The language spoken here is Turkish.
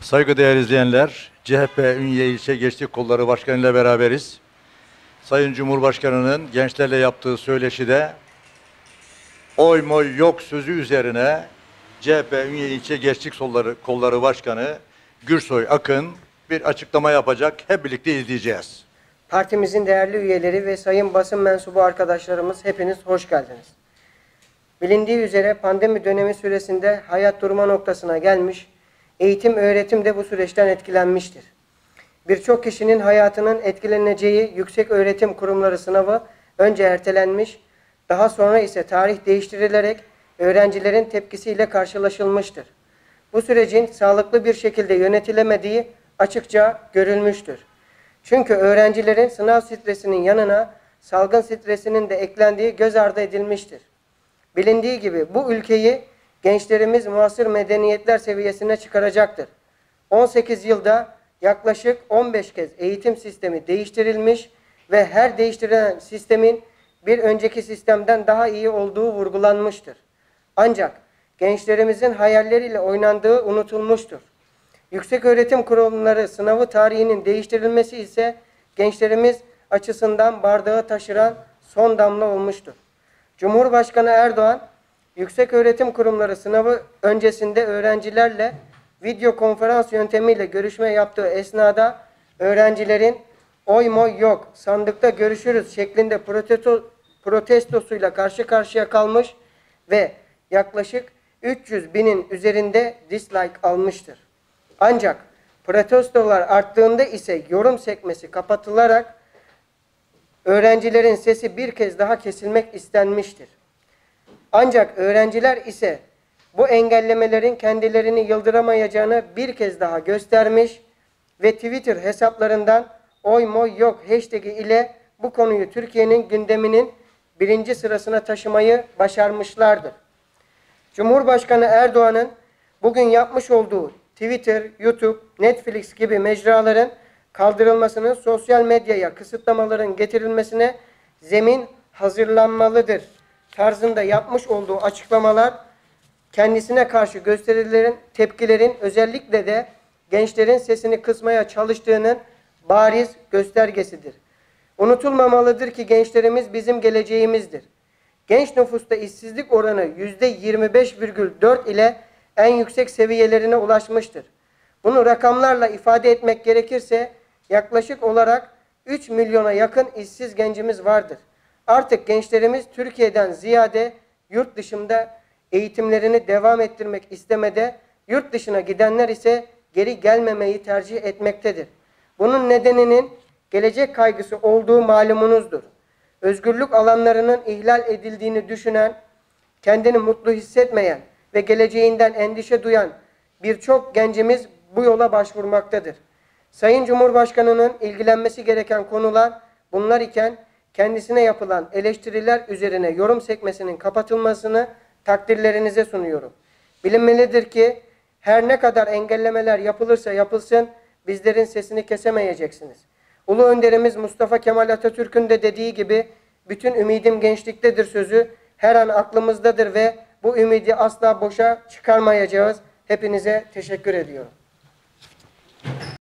Saygıdeğer izleyenler, CHP Ünye İlçe Gençlik Kolları Başkanı ile beraberiz. Sayın Cumhurbaşkanı'nın gençlerle yaptığı söyleşide oy moy yok sözü üzerine CHP Ünye İlçe Gençlik Kolları, Kolları Başkanı Gürsoy Akın bir açıklama yapacak. Hep birlikte izleyeceğiz. Partimizin değerli üyeleri ve sayın basın mensubu arkadaşlarımız hepiniz hoş geldiniz. Bilindiği üzere pandemi dönemi süresinde hayat durma noktasına gelmiş, eğitim öğretim de bu süreçten etkilenmiştir. Birçok kişinin hayatının etkileneceği yüksek öğretim kurumları sınavı önce ertelenmiş, daha sonra ise tarih değiştirilerek öğrencilerin tepkisiyle karşılaşılmıştır. Bu sürecin sağlıklı bir şekilde yönetilemediği açıkça görülmüştür. Çünkü öğrencilerin sınav stresinin yanına salgın stresinin de eklendiği göz ardı edilmiştir. Bilindiği gibi bu ülkeyi gençlerimiz muasır medeniyetler seviyesine çıkaracaktır. 18 yılda yaklaşık 15 kez eğitim sistemi değiştirilmiş ve her değiştirilen sistemin bir önceki sistemden daha iyi olduğu vurgulanmıştır. Ancak gençlerimizin hayalleriyle oynandığı unutulmuştur. Yüksek öğretim kurumları sınavı tarihinin değiştirilmesi ise gençlerimiz açısından bardağı taşıran son damla olmuştur. Cumhurbaşkanı Erdoğan, yüksek öğretim kurumları sınavı öncesinde öğrencilerle video konferans yöntemiyle görüşme yaptığı esnada öğrencilerin oy moy yok, sandıkta görüşürüz şeklinde protesto, protestosuyla karşı karşıya kalmış ve yaklaşık 300 binin üzerinde dislike almıştır. Ancak protestolar arttığında ise yorum sekmesi kapatılarak öğrencilerin sesi bir kez daha kesilmek istenmiştir. Ancak öğrenciler ise bu engellemelerin kendilerini yıldıramayacağını bir kez daha göstermiş ve Twitter hesaplarından oy moy yok hashtag ile bu konuyu Türkiye'nin gündeminin birinci sırasına taşımayı başarmışlardır. Cumhurbaşkanı Erdoğan'ın bugün yapmış olduğu Twitter, YouTube, Netflix gibi mecraların kaldırılmasının sosyal medyaya kısıtlamaların getirilmesine zemin hazırlanmalıdır tarzında yapmış olduğu açıklamalar kendisine karşı gösterilerin tepkilerin özellikle de gençlerin sesini kısmaya çalıştığının bariz göstergesidir. Unutulmamalıdır ki gençlerimiz bizim geleceğimizdir. Genç nüfusta işsizlik oranı %25,4 ile en yüksek seviyelerine ulaşmıştır. Bunu rakamlarla ifade etmek gerekirse yaklaşık olarak 3 milyona yakın işsiz gencimiz vardır. Artık gençlerimiz Türkiye'den ziyade yurt dışında eğitimlerini devam ettirmek istemede, yurt dışına gidenler ise geri gelmemeyi tercih etmektedir. Bunun nedeninin gelecek kaygısı olduğu malumunuzdur. Özgürlük alanlarının ihlal edildiğini düşünen, kendini mutlu hissetmeyen ve geleceğinden endişe duyan birçok gencimiz bu yola başvurmaktadır. Sayın Cumhurbaşkanı'nın ilgilenmesi gereken konular bunlar iken kendisine yapılan eleştiriler üzerine yorum sekmesinin kapatılmasını takdirlerinize sunuyorum. Bilinmelidir ki her ne kadar engellemeler yapılırsa yapılsın bizlerin sesini kesemeyeceksiniz. Ulu önderimiz Mustafa Kemal Atatürk'ün de dediği gibi bütün ümidim gençliktedir sözü her an aklımızdadır ve bu ümidi asla boşa çıkarmayacağız. Hepinize teşekkür ediyorum.